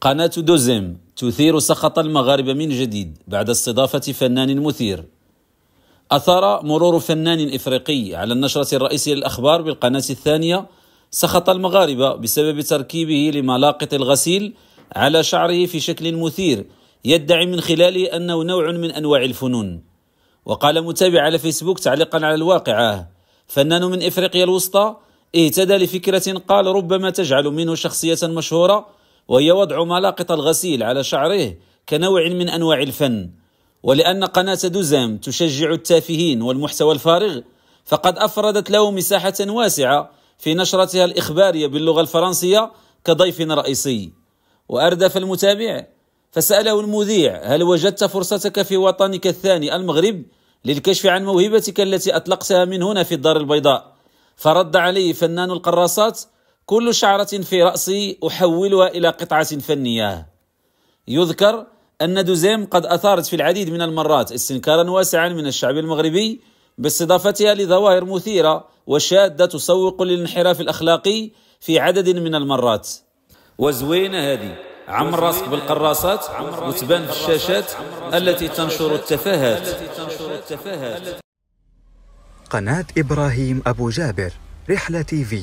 قناة دوزيم تثير سخط المغاربة من جديد بعد استضافة فنان مثير. أثار مرور فنان إفريقي على النشرة الرئيسية للأخبار بالقناة الثانية سخط المغاربة بسبب تركيبه لملاقط الغسيل على شعره في شكل مثير يدعي من خلاله أنه نوع من أنواع الفنون. وقال متابع على فيسبوك تعليقا على الواقعة فنان من إفريقيا الوسطى اهتدى لفكرة قال ربما تجعل منه شخصية مشهورة وهي وضع ملاقط الغسيل على شعره كنوع من أنواع الفن. ولأن قناة دوزام تشجع التافهين والمحتوى الفارغ فقد أفردت له مساحة واسعة في نشرتها الإخبارية باللغة الفرنسية كضيف رئيسي. وأردف المتابع فسأله المذيع هل وجدت فرصتك في وطنك الثاني المغرب للكشف عن موهبتك التي أطلقتها من هنا في الدار البيضاء؟ فرد عليه فنان القراصات كل شعرة في رأسي أحولها إلى قطعة فنية. يذكر أن دوزيم قد أثارت في العديد من المرات استنكارا واسعا من الشعب المغربي باستضافتها لظواهر مثيرة وشادة تسوق للانحراف الأخلاقي في عدد من المرات. وزوينة هذه عمر راسك بالقراصات وتبان في الشاشات التي تنشر التفاهات. قناة إبراهيم أبو جابر رحلة تي في.